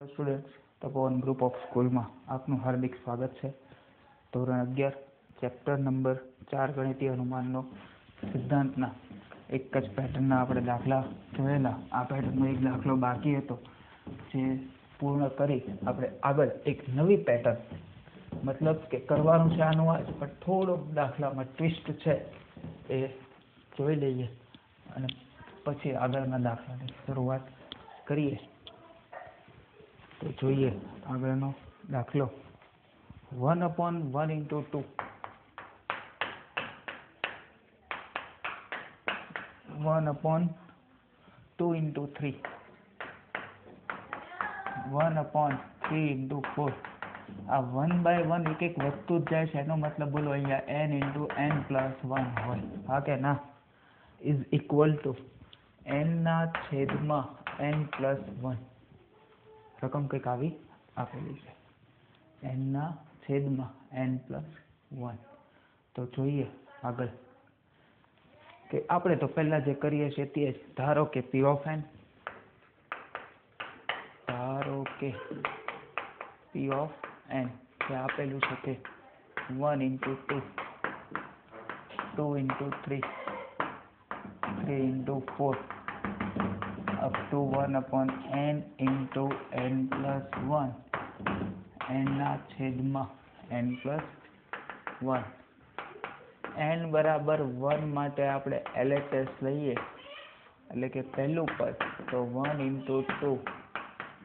Students Tapovan group of સ્કૂલમાં આપનું હાર્દિક સ્વાગત છે. ધોરણ અગિયાર ચેપ્ટર નંબર ચાર ગણિતીય અનુમાનનો સિદ્ધાંતના એક જ પેટર્નના આપણે દાખલા જોયેલા. આ પેટર્નનો એક દાખલો બાકી હતો, જે પૂર્ણ કરી આપણે આગળ એક નવી પેટર્ન મતલબ કે કરવાનું છે આનું આ પણ થોડો દાખલામાં ટ્વિસ્ટ છે એ જોઈ લઈએ. અને પછી આગળના દાખલાની શરૂઆત કરીએ. તો જોઈએ. આગળનો દાખલો. One upon one into two. One upon two into three. One upon three into four. આ વન બાય વન એક એક વધતું જ જાય છે. એનો મતલબ બોલો અહીંયા n into n plus one હોય. હા કે ના? ઇઝ ઇક્વલ ટુ એનના છેદમાં એન પ્લસ વન. રકમ કંઈક આવી આપેલી છે. એનના છેદમાં એન પ્લસ વન તો જોઈએ આગળ કે આપણે તો પહેલાં જે કરીએ છીએ તે ધારો કે પી ઓફ એન ધારો કે પી ઓફ એન જે આપેલું છે તે one into two two into three three into four up to 1 upon n into n plus 1 n ના છેદમાં n plus 1 n બરાબર 1 માટે આપણે LHS લઈએ. એટલે કે પહેલું પદ. તો 1 into 2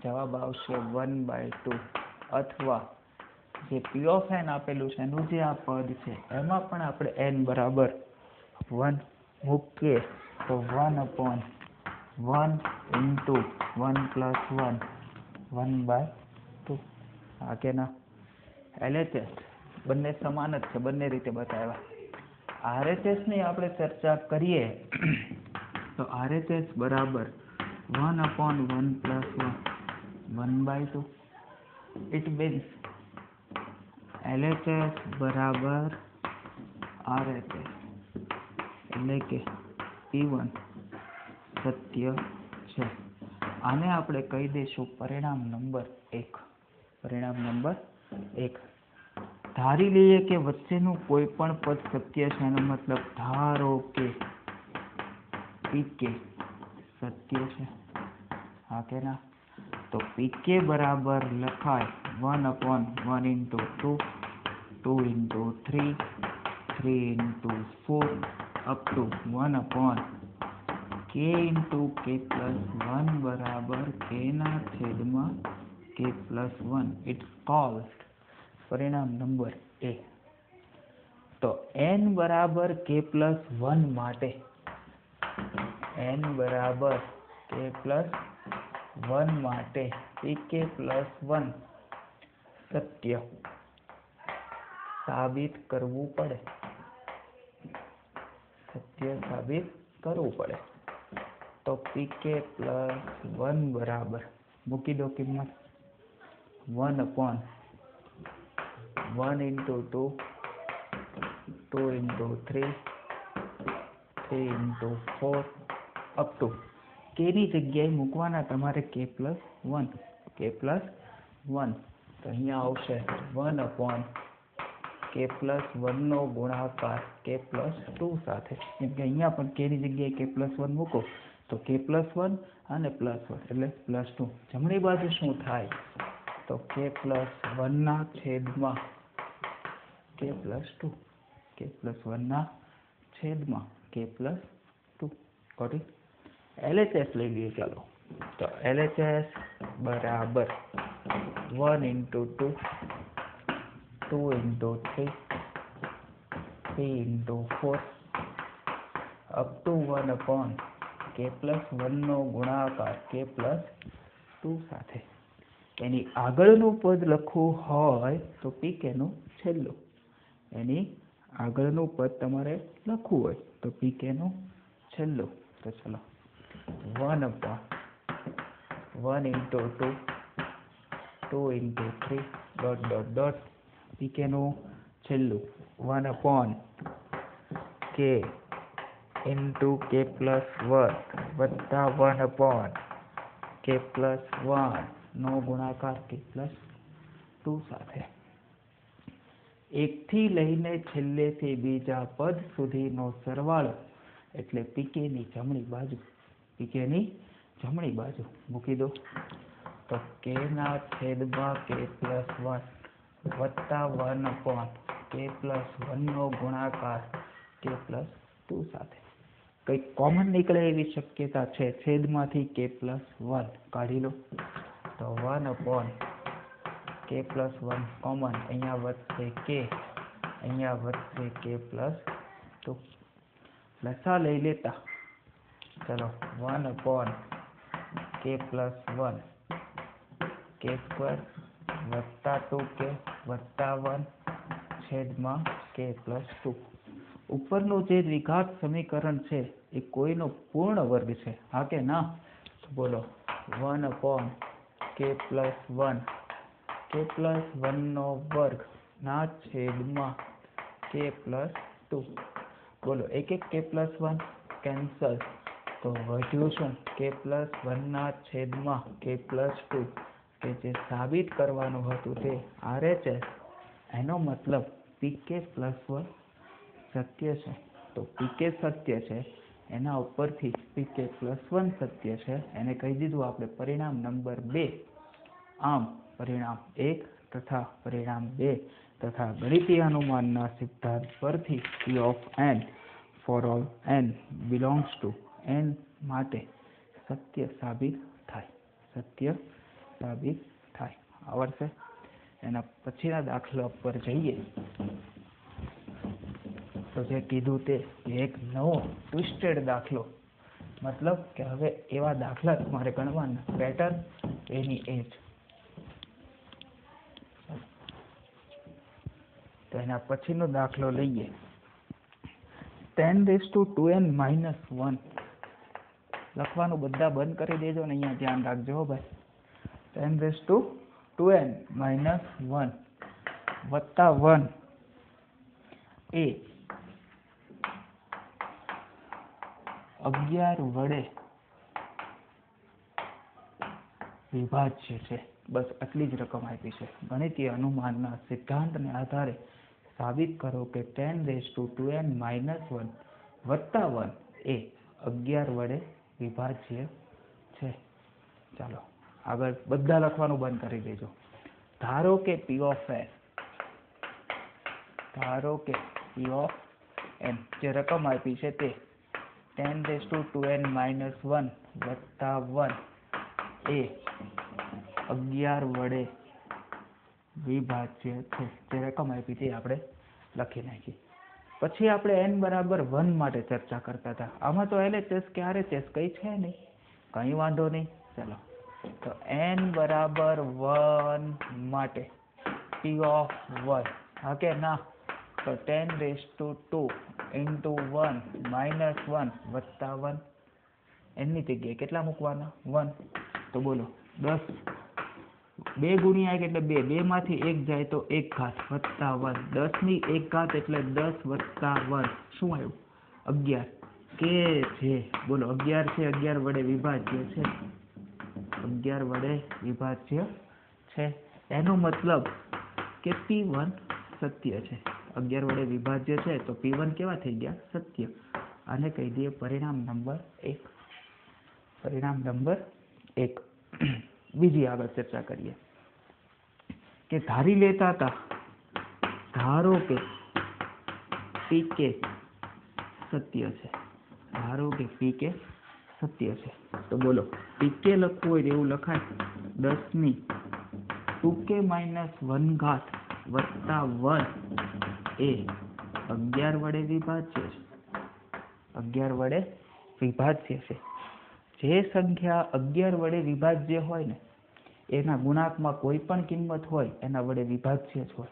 જવાબ આવશે 1 by 2 અથવા જે p of n આપેલું છે, એનું જે આ પદ છે, એમાં પણ આપણે n બરાબર 1 મૂકીએ. તો 1 upon one into one plus one one by two હા કે ના એલએચએસ બંને સમાન જ છે, બંને રીતે બતાવ્યા. આરએચએસની આપણે ચર્ચા કરીએ, તો આરએચએસ બરાબર one upon one plus one one by two it means LHS બરાબર આરએચએસ એટલે કે ઈ વન સત્ય છે. આને આપણે કહી દઈશું પરિણામ નંબર એક. પરિણામ નંબર એક. ધારી લઈએ કે વચ્ચેનું કોઈ પણ પદ સત્ય છે એનો મતલબ ધારો કે પીકે સત્ય છે. હા કે ના? તો પીકે બરાબર લખાય one upon one into two two into three three into four up to one upon k into k plus one બરાબર કેના છેદમાં k plus one? It's called પરિણામ નંબર એ તો એન બરાબર કે પ્લસ વન માટે એન બરાબર k plus one માટે કે પ્લસ વન? સત્ય. સાબિત કરવું પડે. સત્ય સાબિત કરવું પડે. તો પીકે પ્લસ વન બરાબર મૂકી દો કિંમત one upon one into two two into three three into four up to કેની જગ્યાએ મૂકવાના તમારે K plus one K plus one તો અહીંયા આવશે વન અપોન કે પ્લસ વનનો ગુણાકાર કે પ્લસ ટુ સાથે। કેમ કે અહીંયા પણ કેની જગ્યાએ કે પ્લસ વન મૂકો? તો કે પ્લસ વન અને પ્લસ વન એટલે પ્લસ ટુ જમણી બાજુ શું થાય? તો કે પ્લસ વનના છેદમાં K plus two K plus વનના છેદમાં કે પ્લસ ટુ ઇટ એલએચએસ લઈ લઈએ ચાલો. તો એલએચએસ બરાબર one into two two into three three into four up to one upon k plus વનનો ગુણાકાર કે પ્લસ ટુ સાથે. એની આગળનું પદ લખવું હોય તો પીકેનું છેલ્લું. એની આગળનું પદ તમારે લખવું હોય તો પીકેનું છેલ્લું. તો ચલો. One upon one into two two into three dot dot dot પીકેનું છેલ્લું. One upon k into k plus one વત્તા one upon k plus one નો ગુણાકાર કે પ્લસ ટુ સાથે. એકથી લઈને છેલ્લેથી બીજા પદ સુધીનો સરવાળો એટલે પીકેની જમણી બાજુ. પીકેની જમણી બાજુ. મૂકી દો. તો કેના છેદમાં કે પ્લસ વન વત્તા વન અપોન કે પ્લસ વનનો ગુણાકાર કે પ્લસ ટુ સાથે. કંઈક કોમન નીકળે એવી શક્યતા છે? છેદમાંથી કે પ્લસ વન કાઢી લો. તો one upon k plus one common અહીંયા વધશે કે અહીંયા વધશે કે પ્લસ ટુ લસા લઈ લેતા. ચલો one upon k plus one k square વત્તા ટુ કે વત્તા વન છેદમાં કે પ્લસ ટુ ઉપરનું જે દ્વિઘાત સમીકરણ છે, એ કોઈનો પૂર્ણ વર્ગ છે. હા કે ના? બોલો, one upon k plus one k plus વનનો વર્ગ ના છેદમાં કે પ્લસ ટુ બોલો, એક એક કે પ્લસ વન કેન્સલ તો વધ્યું શું? કે પ્લસ વનના છેદમાં કે પ્લસ ટુ કે જે સાબિત કરવાનું હતું તે આરએચએસ એનો મતલબ પીકે પ્લસ વન સત્ય છે. તો પીકે સત્ય છે. એના ઉપરથી પીકે પ્લસ વન સત્ય છે. એને કહી દીધું આપણે પરિણામ નંબર બે. આમ પરિણામ એક તથા પરિણામ બે તથા ગણિતીય અનુમાનના સિદ્ધાંત પરથી P of n for all n belongs to N માટે સત્ય સાબિત થાય. સત્ય સાબિત થાય. આવડશે એના પછીના દાખલા પર જઈએ. તો જે કીધું તે એક નવો ટ્વિસ્ટેડ દાખલો. મતલબ કે હવે એવા દાખલા તમારે ગણવાના. પેટર્ન એની એજ તો એના પછીનો દાખલો લઈએ. Ten raise to two n minus one લખવાનું બધા બંધ કરી દેજો ને અહીંયા ધ્યાન રાખજો ભાઈ. Ten raise to two n minus one વત્તા વન એ અગિયાર વડે વિભાજ્ય છે. બસ આટલી જ રકમ આપી છે. ગણિતીય અનુમાનના સિદ્ધાંતને આધારે સાબિત કરો કે ten raise to two n minus one વત્તા વન એ અગિયાર વડે વિભાજ્ય છે. ચાલો, આગળ બધા લખવાનું બંધ કરી દેજો. ધારો કે પી ઓફ એન ધારો કે પી ઓફ એન જે રકમ આપી છે તે ten raise to two n minus one વત્તા વન એ અગિયાર વડે વિભાજ્ય છે. જે રકમ આપી તે આપણે લખી નાખી. પછી આપણે એન બરાબર વન માટે ચર્ચા કરતા હતા. આમાં તો એલએચએસ કે આરએચએસ કંઈ છે નહીં. કંઈ વાંધો નહીં. ચલો. તો એન બરાબર વન માટે પી ઓફ વન હા કે ના? તો ten raise to two into one minus one વત્તા વન એની જગ્યાએ કેટલા મૂકવાના? વન તો બોલો, દસ. બે ગુણ્યા એક એટલે બે. બે માંથી એક જાય તો એક ઘાત. વત્તા વન દસની એક ઘાત એટલે દસ વત્તા વન શું આવ્યું? અગિયાર. કે છે? બોલો, અગિયાર છે, અગિયાર વડે વિભાજ્ય છે. અગિયાર વડે વિભાજ્ય છે. એનો મતલબ કે પી વન સત્ય છે. અગિયાર વડે વિભાજ્ય છે, તો પી વન કેવા થઈ ગયા? સત્ય. આને કહી દઈએ પરિણામ નંબર એક. પરિણામ નંબર એક. બીજી આગળ ચર્ચા કરીએ. કે ધારી લેતા હતા. ધારો કે પીકે સત્ય છે. ધારો કે પીકે સત્ય છે. તો બોલો પીકે લખવું હોય એવું લખાય? દસની ટુ કે માઇનસ વન ઘાત વત્તા વન. એ અગિયાર વડે વિભાજ્ય છે. અગિયાર વડે વિભાજ્ય છે. જે સંખ્યા અગિયાર વડે વિભાજ્ય હોય ને, એના ગુણાંકમાં કોઈ પણ કિંમત હોય, એના વડે વિભાજ્ય જ હોય.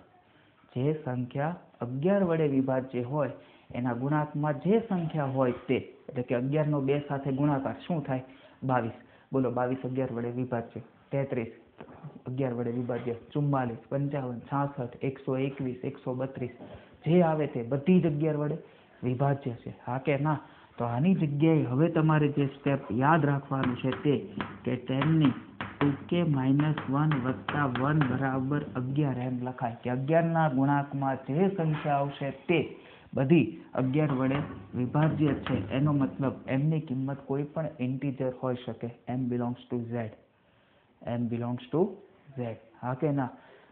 જે સંખ્યા અગિયાર વડે વિભાજ્ય હોય, એના ગુણાંકમાં જે સંખ્યા હોય તે, એટલે કે અગિયારનો બે સાથે ગુણાકાર શું થાય? બાવીસ. બોલો, બાવીસ અગિયાર વડે વિભાજ્ય. તેત્રીસ. અગિયાર વડે વિભાજ્ય, ચુમ્માલીસ, પંચાવન, છાસઠ, એકસો એકવીસ, એકસો બત્રીસ. જે આવે તે બધી જ અગિયાર વડે વિભાજ્ય છે. હા કે ના? તો આની જગ્યાએ હવે તમારે જે સ્ટેપ યાદ રાખવાનું છે તે કે ટુ કે માઇનસ વન વત્તા વન બરાબર અગિયાર એમ લખાય. કે અગિયારના ગુણાંકમાં જે સંખ્યા આવશે તે બધી અગિયાર વડે વિભાજ્ય છે. એનો મતલબ એમની કિંમત કોઈ પણ ઇન્ટીજર હોઈ શકે. M belongs to Z m belongs to Z હા કે ના?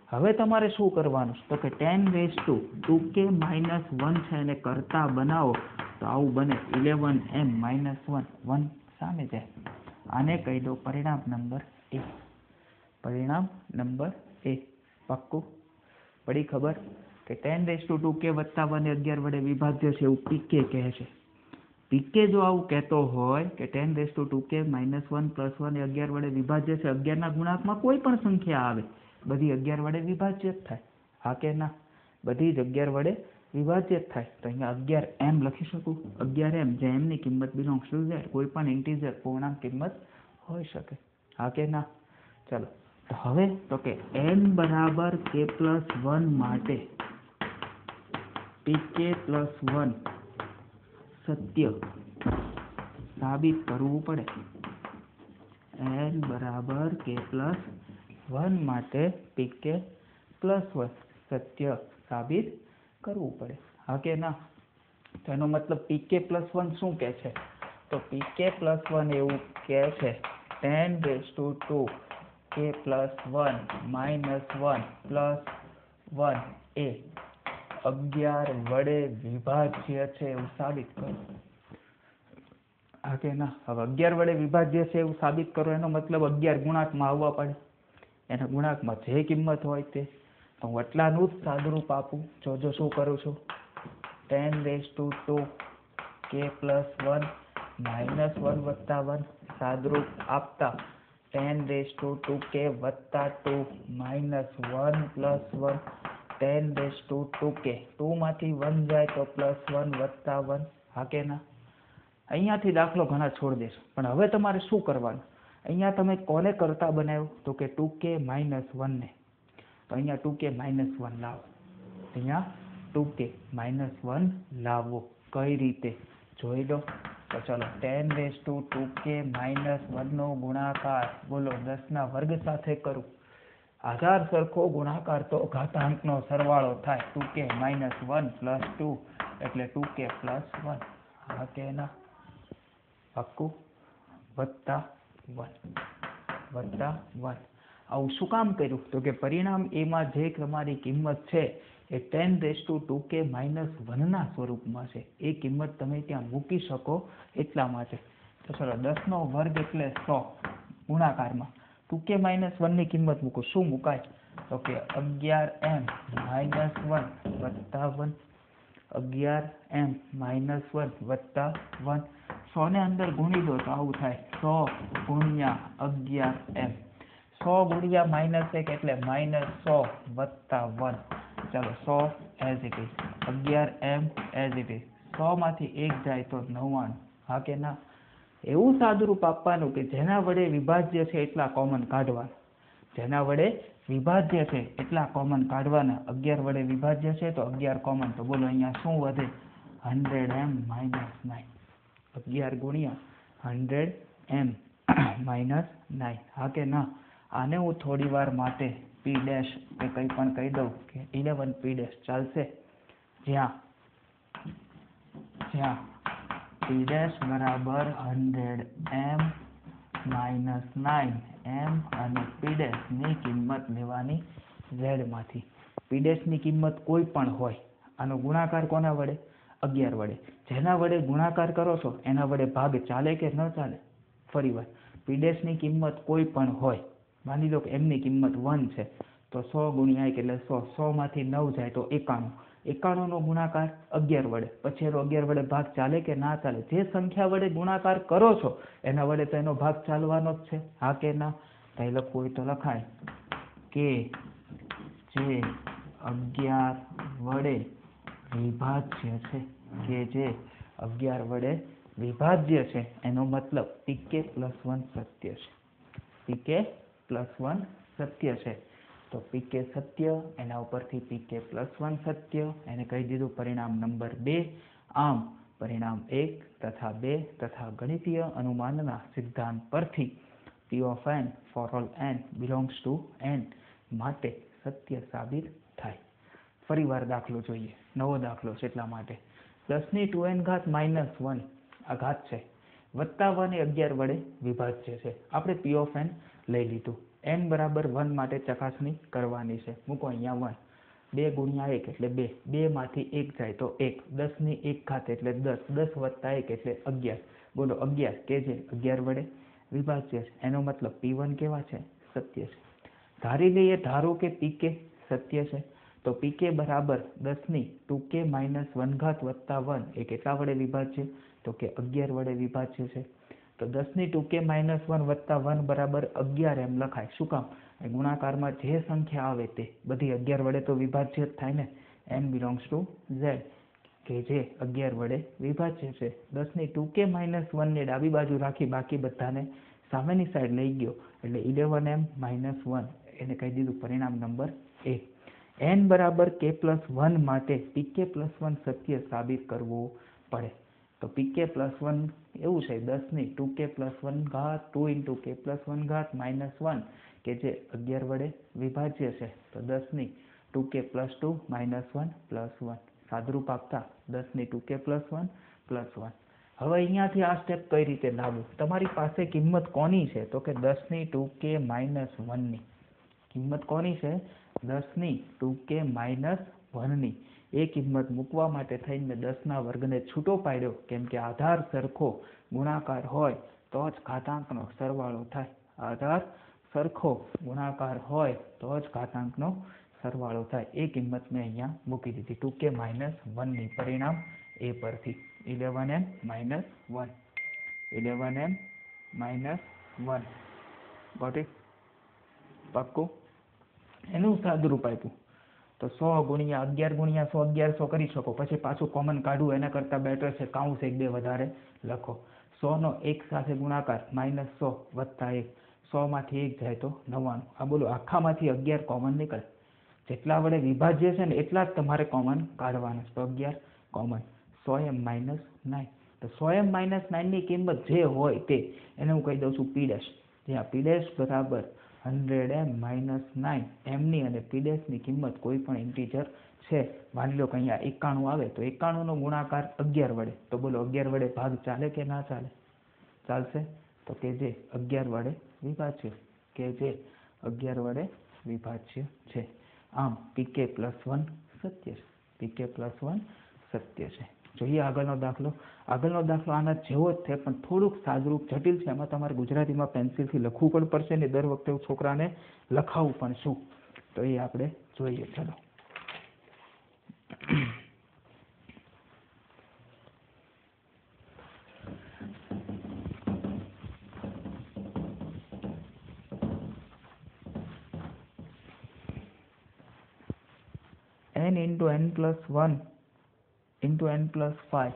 હવે તમારે શું કરવાનું? તો કે ten raise to two k minus one છે એને કરતા બનાવો, તો આવું બને. Eleven m minus one one સામે છે આને કહી દો પરિણામ નંબર એ પરિણામ નંબર એ પાક્કું? પડી ખબર? કે ten raise to two k વત્તા વન અગિયાર વડે વિભાજ્ય છે એવું પીકે કહે છે. પીકે જો આવું કહેતો હોય કે ten raise to two k minus one plus one એ અગિયાર વડે વિભાજ્ય છે, અગિયારના ગુણાંકમાં કોઈ પણ સંખ્યા આવે, બધી અગિયાર વડે વિભાજ્ય જ થાય. હા કે ના? બધી જ અગિયાર વડે વિભાજ્ય જ થાય. તો અહીંયા અગિયાર એમ લખી શકું? અગિયાર એમ જે એમની કિંમત બિલોંગ્સ ટુ ઝેડ કોઈ પણ ઇન્ટીજર પૂર્ણાંક કિંમત હોઈ શકે. હા કે ના? ચલો. તો હવે તો કે એન બરાબર કે પ્લસ વન માટે પીકે પ્લસ વન સત્ય સાબિત કરવું પડે. એન બરાબર કે પ્લસ વન માટે પીકે પ્લસ વન સત્ય સાબિત કરવું પડે. હા કે ના? તો એનો મતલબ પીકે પ્લસ વન શું કહે છે? તો પીકે પ્લસ વન એવું કહે છે ten raise to two k plus one minus one plus one એ અગિયાર વડે વિભાજ્ય છે એવું સાબિત કરો. હા કે ના, હવે અગિયાર વડે વિભાજ્ય છે એવું સાબિત કરો, એનો મતલબ અગિયાર ગુણાંકમાં આવવા પડે. એના ગુણાંકમાં જે કિંમત હોય તે. હું એટલાનું જ સાદુરૂપ આપું. જોજો શું કરું છું? Ten raise to two k plus one minus one વત્તા વન સાદુરૂપ આપતા ten raise to two k વત્તા two minus one plus one ten base to two k ટુમાંથી one જાય તો પ્લસ વન વત્તા વન હા કે ના? અહીંયાથી દાખલો ઘણા છોડ દેશો. પણ હવે તમારે શું કરવાનું? અહીંયા તમે કોને કરતા બનાવ્યો? તો કે ટુ કે માઇનસ વનને તો અહીંયા ટુ કે માઇનસ વન લાવો. અહીંયા ટુ કે માઇનસ વન લાવો. કઈ રીતે? જોઈ લો. તો ચલો ten raise to two k minus વનનો ગુણાકાર. બોલો, દસના વર્ગ સાથે કરું. આધાર સરખો ગુણાકાર તો ઘાતાંકનો સરવાળો થાય two k minus one plus two એટલે ટુ કે પ્લસ વન. હા કે ના? પાક્કું? વત્તા વન. વત્તા વન. આવું શું કામ કર્યું? તો કે પરિણામ એમાં જે તમારી કિંમત છે એ ten raise to two k minus વનના સ્વરૂપમાં છે. એ કિંમત તમે ત્યાં મૂકી શકો એટલા માટે. તો ચલો દસનો વર્ગ એટલે સો ગુણાકારમાં. ટુ કે માઇનસ વનની કિંમત મૂકો. શું મુકાય? તો કે અગિયાર એમ માઇનસ વન વત્તા વન અગિયાર એમ માઇનસ વન વત્તા વન સોને અંદર ગુણી દો તો આવું થાય. સો ગુણ્યા અગિયાર એમ. સો ગુણ્યા માઇનસ એક એટલે માઇનસ સો વત્તા વન ચાલો, સો એઝ ઇટ ઇઝ અગિયાર એમ એઝ ઇટ ઇઝ સોમાંથી એક જાય તો નવ્વાણું. હા કે ના? એવું સાદુરૂપ આપવાનું કે જેના વડે વિભાજ્ય છે એટલા કોમન કાઢવાના. જેના વડે વિભાજ્ય છે એટલા કોમન કાઢવાના. અગિયાર વડે વિભાજ્ય છે તો અગિયાર કોમન તો બોલો અહીંયા શું વધે? હંડ્રેડ એમ માઇનસ નાઇન અગિયાર ગુણ્યા હંડ્રેડ એમ માઇનસ નાઇન હા કે ના? આને હું થોડી વાર માટે પી ડેશ કે કંઈ પણ કહી દઉં કે ઇલેવન પી ડેશ ચાલશે. જ્યાં જ્યાં પી ડેશ બરાબર hundred m minus nine m અને પીડેસની કિંમત લેવાની ઝેડમાંથી પીડેસની કિંમત કોઈ પણ હોય, આનો ગુણાકાર કોના વડે? અગિયાર વડે. જેના વડે ગુણાકાર કરો છો, એના વડે ભાગ ચાલે કે ન ચાલે? ફરી વાર. પીડેશની કિંમત કોઈ પણ હોય, માની લો કે એમની કિંમત વન છે, તો સો ગુણ્યા એક એટલે સો સોમાંથી નવ જાય તો એકાણું. એકાણુંનો ગુણાકાર અગિયાર વડે. પછી એનો અગિયાર વડે ભાગ ચાલે કે ના ચાલે? જે સંખ્યા વડે ગુણાકાર કરો છો, એના વડે તો એનો ભાગ ચાલવાનો જ છે. હા કે ના? એ લખવું હોય તો લખાય. કે જે અગિયાર વડે વિભાજ્ય છે. કે જે અગિયાર વડે વિભાજ્ય છે. એનો મતલબ પીકે પ્લસ વન સત્ય છે. પીકે પ્લસ વન સત્ય છે. તો પીકે સત્ય, એના ઉપરથી પીકે પ્લસ વન સત્ય, એને કહી દીધું પરિણામ નંબર બે, આમ પરિણામ એક તથા બે તથા ગણિતીય અનુમાનના સિદ્ધાંત પરથી P of n for all n belongs to N માટે સત્ય સાબિત થાય. ફરી વાર દાખલો જોઈએ. નવો દાખલો છે એટલા માટે. દસની ટુ એન ઘાત માઇનસ વન આ ઘાત છે. વત્તા વન એ અગિયાર વડે વિભાજ્ય છે. આપણે પી ઓફ એન લઈ લીધું. એન બરાબર વન માટે ચકાસણી કરવાની છે. મૂકો અહીંયા વન બે ગુણ્યા એક એટલે બે. બેમાંથી એક જાય તો એક. દસની એક ઘાત એટલે દસ. દસ વત્તા એક એટલે અગિયાર. બોલો, અગિયાર. કે જે અગિયાર વડે વિભાજ્ય છે. એનો મતલબ પી વન કેવા છે? સત્ય છે. ધારી લઈએ, ધારો કે પી કે સત્ય છે, તો પી કે બરાબર દસની ટુ કે માઇનસ વન ઘાત વત્તા વન એ કેટલા વડે વિભાજ્ય? તો કે અગિયાર વડે વિભાજ્ય છે. તો દસની ટુ કે માઇનસ વન વત્તા વન બરાબર અગિયાર એમ લખાય. શું કામ? ગુણાકારમાં જે સંખ્યા આવે તે બધી અગિયાર વડે તો વિભાજ્ય જ થાય ને? એન બિલોંગ્સ ટુ ઝેડ કે જે અગિયાર વડે વિભાજ્ય છે. દસની ટુ કે માઇનસ વનને ડાબી બાજુ રાખી બાકી બધાને સામેની સાઈડ લઈ ગયો. એટલે ઇલેવન એમ માઇનસ વન એને કહી દીધું પરિણામ નંબર એ એન બરાબર કે પ્લસ વન માટે પીકે પ્લસ વન સત્ય સાબિત કરવું પડે. તો પીકે પ્લસ વન એવું છે દસની ટુ કે પ્લસ વન ઘાત two into k plus one ઘાત માઇનસ વન કે જે અગિયાર વડે વિભાજ્ય છે. તો દસની two k plus two minus one plus one સાદરૂપ આપતા દસની ટુ કે પ્લસ વન પ્લસ વન હવે અહીંયાથી આ સ્ટેપ કઈ રીતે લાવવું તમારી પાસે કિંમત કોની છે? તો કે દસની ટુ કે માઇનસ વનની કિંમત કોની છે? દસની ટુ કે માઇનસ વનની એ કિંમત મૂકવા માટે થઈને મેં દસના વર્ગને છૂટો પાડ્યો. કેમ કે આધાર સરખો ગુણાકાર હોય તો જ ઘાતાંકનો સરવાળો થાય. આધાર સરખો ગુણાકાર હોય તો જ ઘાતાંકનો સરવાળો થાય. એ કિંમત મેં અહીંયા મૂકી દીધી. ટુ કે માઇનસ વનની પરિણામ એ પરથી. Eleven m minus one. Eleven m minus one. Got it પાક્કું? એનું સાદુરૂપ આપ્યું. તો સો ગુણ્યા અગિયાર ગુણ્યા સો, અગિયારસો કરી શકો. પછી પાછું કોમન કાઢવું એના કરતાં બેટર છે. કાઉન્સ એક બે વધારે લખો. સોનો એક સાથે ગુણાકાર માઇનસ સો વત્તા એક. સોમાંથી એક જાય તો નવ્વાણું. આ બોલો, આખામાંથી અગિયાર કોમન નીકળે. જેટલા વડે વિભાજ્ય છે ને, એટલા જ તમારે કોમન કાઢવાના છે. તો અગિયાર કોમન સો એમ માઇનસ નાઇન તો સો એમ માઇનસ નાઇનની કિંમત જે હોય તે, એને હું કહી દઉં છું પીડેશ જ્યાં પીડેશ બરાબર હંડ્રેડ એમ માઇનસ નાઇન એમની અને પીડેસની કિંમત કોઈ પણ ઇન્ટીજર છે. માની લો કે અહીંયા એકાણું આવે તો એકાણુંનો ગુણાકાર અગિયાર વડે. તો બોલો અગિયાર વડે ભાગ ચાલે કે ના ચાલે? ચાલશે? તો કે જે અગિયાર વડે વિભાજ્ય. કે જે અગિયાર વડે વિભાજ્ય છે. આમ પીકે પ્લસ વન સત્ય છે. પીકે પ્લસ વન સત્ય છે. જોઈએ આગળનો દાખલો આગળનો દાખલો આના જેવો જ છે, પણ થોડુંક સાદરૂપ, જટિલ છે. એમાં તમારે ગુજરાતીમાં પેન્સિલથી લખવું પણ પડશે ને દર વખતે છોકરાને લખાવું પણ શું તો એ આપણે જોઈએ. ચલો. N into n plus 1 into n plus 5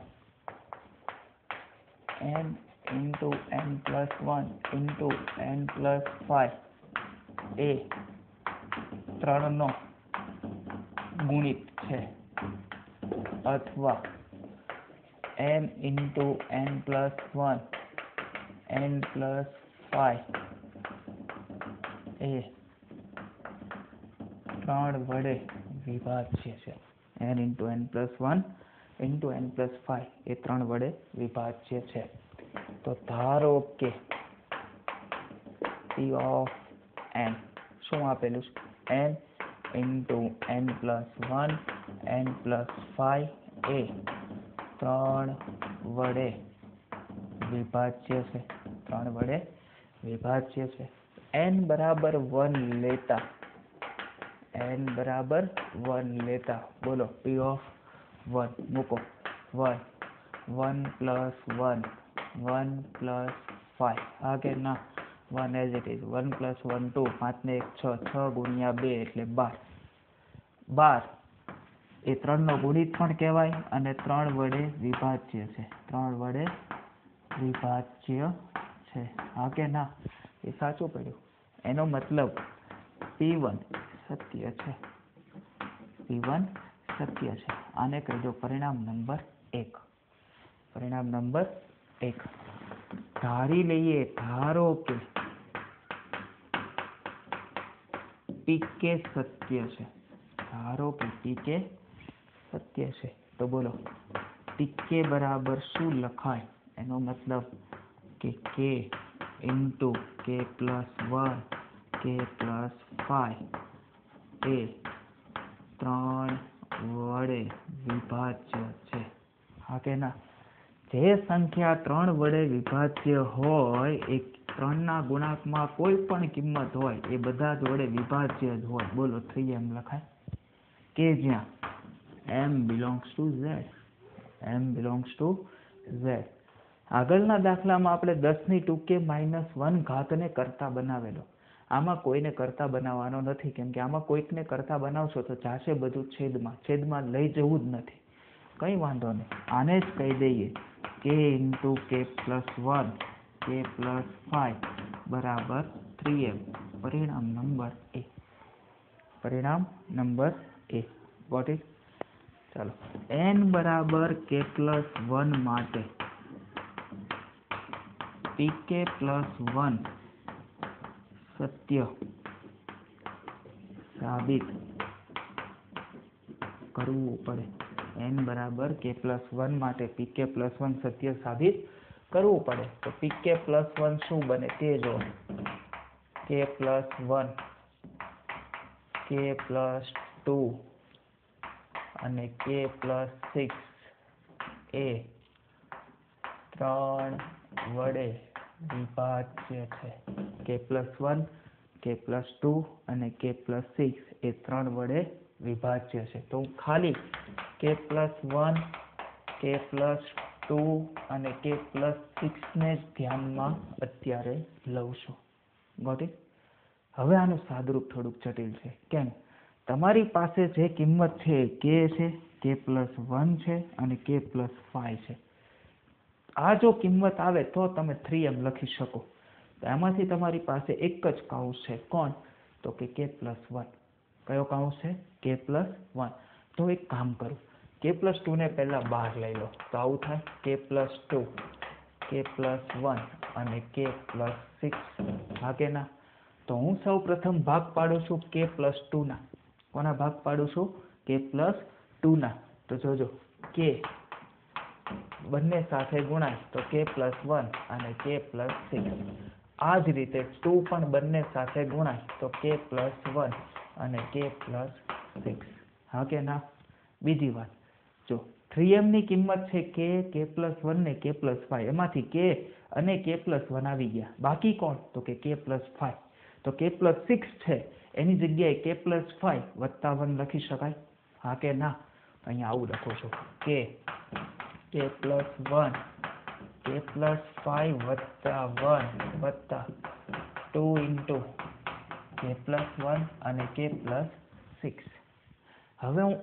n into n plus 1 into n plus 5 એ ત્રણનો ગુણિત છે અથવા n into n plus 1 n plus 5 એ ત્રણ વડે વિભાજ્ય છે n into n plus 1 into n plus 5 એ ત્રણ વડે વિભાજ્ય છે. તો ધારો કે p of n, શું આપેલું છે? n into n plus 1 n plus 5 એ ત્રણ વડે વિભાજ્ય છે. ત્રણ વડે વિભાજ્ય છે. n બરાબર 1 લેતા, n બરાબર 1 લેતા, બોલો p of 1 મૂકો 1 1 plus 1 1 plus 5 હા કે ના one as it is one plus one two પાંચને એક છ છ ગુણ્યા બે એટલે બાર. બાર. એ ત્રણનો ગુણિત પણ કહેવાય અને ત્રણ વડે વિભાજ્ય છે. ત્રણ વડે વિભાજ્ય છે. હા કે ના એ સાચું પડ્યું. એનો મતલબ પી વન સત્ય છે. પી વન સત્ય છે. આને કહી દો પરિણામ નંબર એક. પરિણામ નંબર એક. ધારી લઈએ, ધારો કે પીકે સત્ય છે. ધારો કે પીકે સત્ય છે. તો બોલો પીકે બરાબર શું લખાય? એનો મતલબ કે k into k plus one, k plus five. એ ત્રણ વડે વિભાજ્ય છે. હા કે ના જે સંખ્યા ત્રણ વડે વિભાજ્ય હોય, એ ત્રણના ગુણાંકમાં કોઈ પણ કિંમત હોય, એ બધા જ વડે વિભાજ્ય જ હોય. બોલો થ્રી એમ લખાય. કે જ્યાં? M belongs to Z m belongs to Z આગળના દાખલામાં આપણે દસની ટૂંકે માઇનસ વન ઘાતને કરતા બનાવેલો. આમાં કોઈને કરતા બનાવવાનો નથી. કેમ કે આમાં કોઈકને કરતા બનાવશો તો જાશે બધું છેદમાં. છેદમાં લઈ જવું જ નથી. કંઈ વાંધો નહીં. આને જ કહી દઈએ. K into k plus one k plus five બરાબર થ્રી એમ પરિણામ નંબર એ પરિણામ નંબર એ વોટ ઇઝ ચાલો. એન બરાબર કે પ્લસ વન માટે. પીકે પ્લસ વન સત્ય સાબિત કરવું પડે. એન બરાબર કે પ્લસ વન માટે પીકે પ્લસ વન સત્ય સાબિત કરવું પડે. તો પીકે પ્લસ વન શું બને તે જો k plus one, k plus two અને કે પ્લસ સિક્સ એ ત્રણ વડે વિભાજ્ય છે. K plus one k plus two અને કે પ્લસ સિક્સ એ ત્રણ વડે વિભાજ્ય છે. તો હું ખાલી k plus one k plus two અને કે પ્લસ સિક્સને જ ધ્યાનમાં અત્યારે લઉં છું. ગોટ હવે આનું સાદરૂપ થોડુંક જટિલ છે. કેમ? તમારી પાસે જે કિંમત છે કે છે કે પ્લસ વન છે અને કે પ્લસ ફાઈવ છે. આ જો કિંમત આવે તો તમે થ્રી એમ લખી શકો. તો એમાંથી તમારી પાસે એક જ કાઉસ છે. કોણ? તો કે કે પ્લસ વન કયો કાઉસ છે? કે પ્લસ વન તો એક કામ કરું. કે પ્લસ ટુને પહેલાં બહાર લઈ લો. તો આવું થાય. K plus two k plus one અને કે પ્લસ સિક્સ ભાગેના તો હું સૌ પ્રથમ ભાગ પાડું છું કે પ્લસ ટુના કોના ભાગ પાડું છું? કે પ્લસ ટુના તો જોજો. કે બંને સાથે ગુણાય તો કે પ્લસ વન અને કે પ્લસ સિક્સ આ જ રીતે ટુ પણ બંને સાથે ગુણાય તો કે પ્લસ વન અને કે પ્લસ સિક્સ હા કે ના બીજી વાત જો થ્રી એમની કિંમત છે કે કે પ્લસ વન ને કે પ્લસ ફાઈવ એમાંથી કે અને કે પ્લસ વન આવી ગયા બાકી કોણ તો કે કે પ્લસ ફાઈવ તો કે પ્લસ સિક્સ છે એની જગ્યાએ કે પ્લસ ફાઈવ વત્તા વન લખી શકાય હા કે ના અહીંયા આવું લખો છો કે k plus one k plus five વત્તા વન વત્તા two into k plus one અને કે પ્લસ સિક્સ હવે હું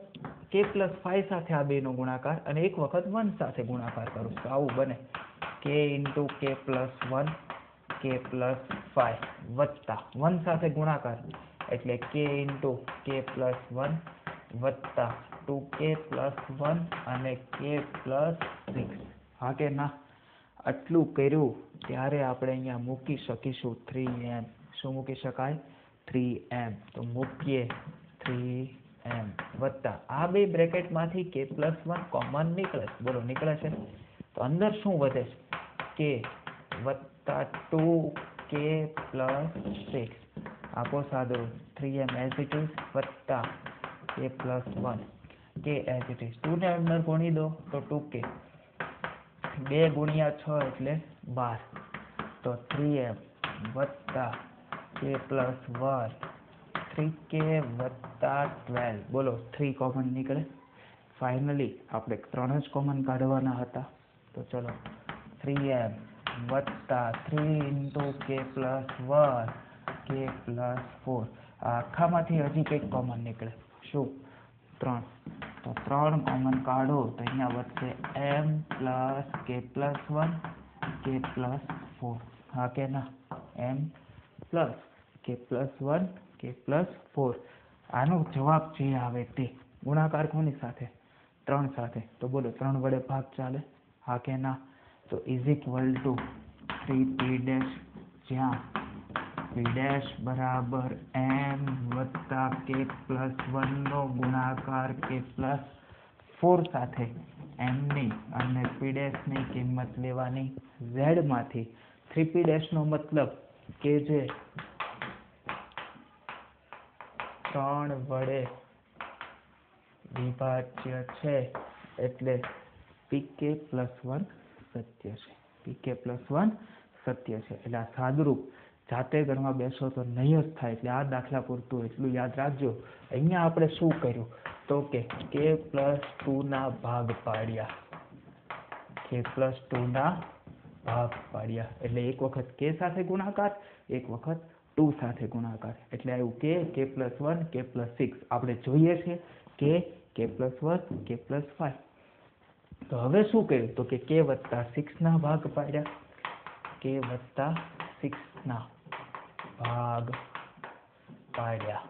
કે પ્લસ ફાઈવ સાથે આ બેનો ગુણાકાર અને એક વખત વન સાથે ગુણાકાર કરું તો આવું બને. K into k plus one k plus five વત્તા વન સાથે ગુણાકાર. એટલે કે ઇન્ટુ કે પ્લસ વન વત્તા ટુ કે પ્લસ વન અને કે પ્લસ સિક્સ હા કે ના? આટલું કર્યું ત્યારે આપણે અહીંયા મૂકી શકીશું થ્રી એમ શું મૂકી શકાય? થ્રી એમ તો મૂકીએ થ્રી એમ વત્તા. આ બે બ્રેકેટમાંથી કે પ્લસ વન કોમન નીકળે બોલો, નીકળે છે? તો અંદર શું વધે છે? કે વત્તા ટુ કે પ્લસ સિક્સ આપો સાદો. Three m as it is વત્તા k plus one k as it is two ને અંદર ગુણી દો તો ટુ કે બે ગુણ્યા છ એટલે બાર. તો થ્રી એમ વત્તા કે પ્લસ વન. થ્રી કે વત્તા ટ્વેલ્વ. બોલો, થ્રી કોમન નીકળે. ફાઇનલી આપણે ત્રણ જ કોમન કાઢવાના હતા. તો ચલો, થ્રી એમ વત્તા three into k plus one k plus four. આખામાંથી હજી કંઈક કોમન નીકળે. શું? ત્રણ. તો ત્રણ કોમન કાઢો તો અહીંયા વધશે m plus k plus one k plus four હા કે ના m plus k plus one k plus four આનો જવાબ જે આવે તે ગુણાકાર કોની સાથે? ત્રણ સાથે. તો બોલો, ત્રણ વડે ભાગ ચાલે? હા કે ના? તો is equal to three P dash જ્યાં પી બરાબર એમ વત્તા કે પ્લસ વનનો ગુણાકાર કે પ્લસ ફોર સાથે એમની અને પી ડેશની કિંમત લેવાની ઝેડમાંથી થ્રી પી ડેશનો મતલબ કે જે ત્રણ વડે વિભાજ્ય છે એટલે પીકે પ્લસ વન સત્ય છે. પીકે પ્લસ વન સત્ય છે. એટલે આ સાદુરૂપ જાતે ઘરમાં બેસો તો નહીં જ થાય એટલે આ દાખલા પૂરતું એટલું યાદ રાખજો. અહીંયા આપણે શું કર્યું? તો કે કે પ્લસ ટુના ભાગ પાડ્યા. કે પ્લસ ટુના ભાગ પાડ્યા. એટલે એક વખત કે સાથે ગુણાકાર, એક વખત ટુ સાથે ગુણાકાર. એટલે આવ્યું કે k plus one k plus six આપણે જોઈએ છે કે k plus one k plus five તો હવે શું કર્યું? તો કે કે વત્તા સિક્સના ભાગ પાડ્યા. કે વત્તા સિક્સના ભાગ પાડ્યા.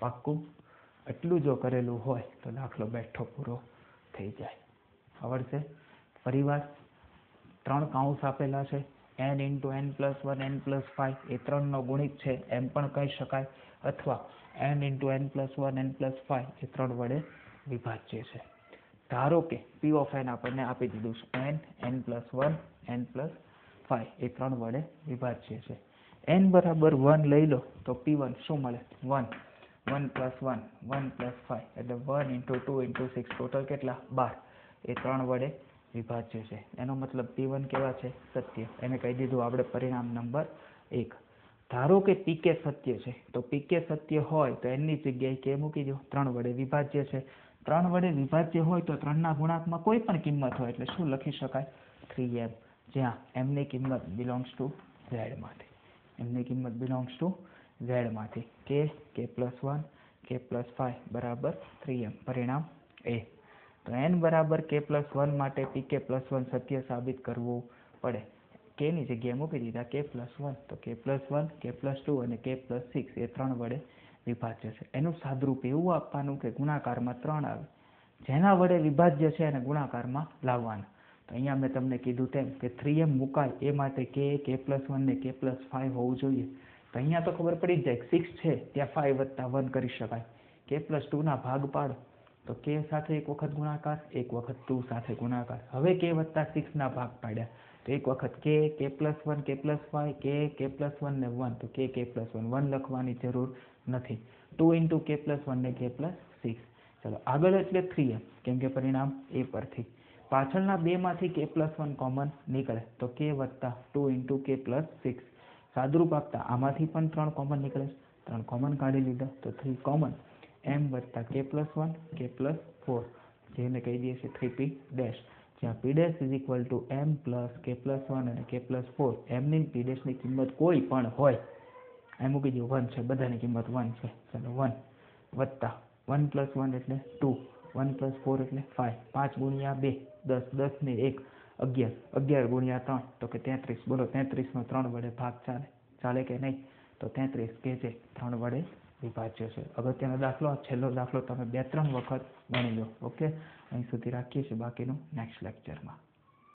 પાક્કું? એટલું જો કરેલું હોય તો દાખલો બેઠો પૂરો થઈ જાય. આવડશે? ફરીવાર ત્રણ કાઉન્સ આપેલા છે. N into n plus one n plus five એ ત્રણનો ગુણિત છે એમ પણ કહી શકાય. અથવા n into n plus one n plus five એ ત્રણ વડે વિભાજ્ય છે. ધારો કે પી ઓફ એન આપણને આપી દીધું છે. N n plus one n plus five એ ત્રણ વડે વિભાજ્ય છે. એન બરાબર વન લઈ લો, તો પી વન શું મળે? One one plus one one plus five એટલે one into two into six total કેટલા? બાર. એ ત્રણ વડે વિભાજ્ય છે. એનો મતલબ પી વન કેવા છે? સત્ય. એને કહી દીધું આપણે પરિણામ નંબર એક. ધારો કે પીકે સત્ય છે, તો પીકે સત્ય હોય તો એની જગ્યાએ કે મૂકી દો. ત્રણ વડે વિભાજ્ય છે. ત્રણ વડે વિભાજ્ય હોય તો ત્રણના ગુણાંકમાં કોઈ પણ કિંમત હોય. એટલે શું લખી શકાય? થ્રી એમ જ્યાં એમની કિંમત બિલોંગ્સ ટુ ઝેડમાંથી એમની કિંમત બિલોંગ્સ ટુ ઝેડમાંથી કે k plus one k plus five બરાબર? થ્રી એમ પરિણામ એ તો એન બરાબર કે પ્લસ વન માટે પી કે પ્લસ વન સત્ય સાબિત કરવું પડે. કેની જગ્યાએ મૂકી દીધા કે પ્લસ વન તો k plus one k plus two અને કે પ્લસ સિક્સ એ ત્રણ વડે વિભાજ્ય છે. એનું સાદરૂપ એવું આપવાનું કે ગુણાકારમાં ત્રણ આવે. જેના વડે વિભાજ્ય છે એને ગુણાકારમાં લાવવાના. તો અહીંયા મેં તમને કીધું તેમ કે થ્રી એમ મુકાય એ માટે કે કે પ્લસ વન ને કે પ્લસ ફાઇવ હોવું જોઈએ. તો અહીંયા તો ખબર પડી જ જાય સિક્સ છે, ત્યાં ફાઇવ વત્તા વન કરી શકાય. કે પ્લસ ટુના ભાગ પાડો, તો કે સાથે એક વખત ગુણાકાર, એક વખત ટુ સાથે ગુણાકાર. હવે કે વત્તા સિક્સના ભાગ પાડ્યા. તો એક વખત કે k plus one k plus five k k plus one ને વન તો કે કે પ્લસ વન વન લખવાની જરૂર નથી. Two into k plus one ને કે પ્લસ સિક્સ ચલો, આગળ એટલે થ્રી એમ કેમ કે પરિણામ એ પરથી. પાછળના બેમાંથી કે પ્લસ વન કોમન નીકળે તો કે વત્તા two into k plus six સાદરૂપ આપતા આમાંથી પણ ત્રણ કોમન નીકળે. ત્રણ કોમન કાઢી લીધા તો થ્રી કોમન એમ વત્તા k plus one k plus four જેને કહી દઈએ છીએ થ્રી પી ડેશ જ્યાં P dash is equal to m plus k plus one અને કે પ્લસ ફોર એમની પી ડેશની કિંમત કોઈ પણ હોય. એમ મૂકી દો વન છે. બધાની કિંમત વન છે. ચાલો વન વત્તા વન પ્લસ વન એટલે ટુ વન પ્લસ ફોર એટલે ફાઇવ પાંચ ગુણ્યા બે, દસ. દસ ને એક, અગિયાર. અગિયાર ગુણ્યા ત્રણ, તો કે તેત્રીસ. બોલો, તેત્રીસનો ત્રણ વડે ભાગ ચાલે. ચાલે કે નહીં? તો તેત્રીસ કે છે ત્રણ વડે વિભાજ્ય છે. અગત્યનો દાખલો, છેલ્લો દાખલો તમે બે, ત્રણ વખત ગણી લો. ઓકે? અહીં સુધી રાખીએ છીએ બાકીનું નેક્સ્ટ લેક્ચરમાં